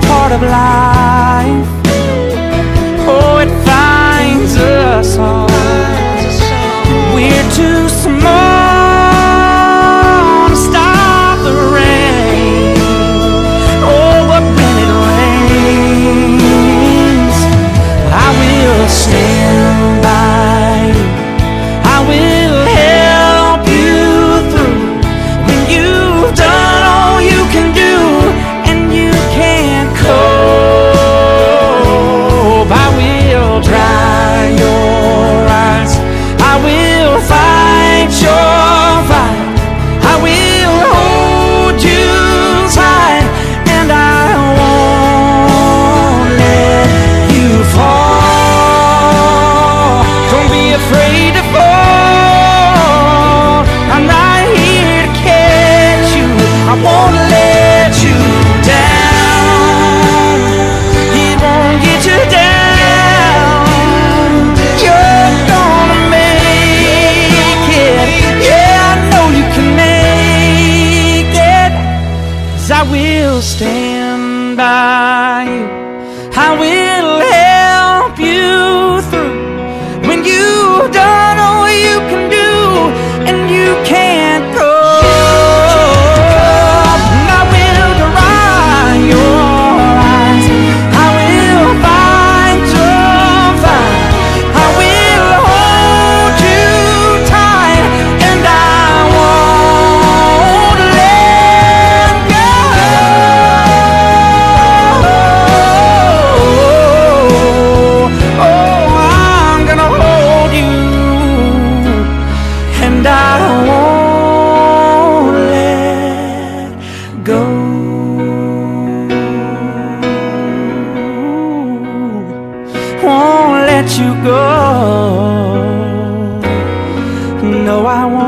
part of life. stand by you. I will let you go. No, I won't.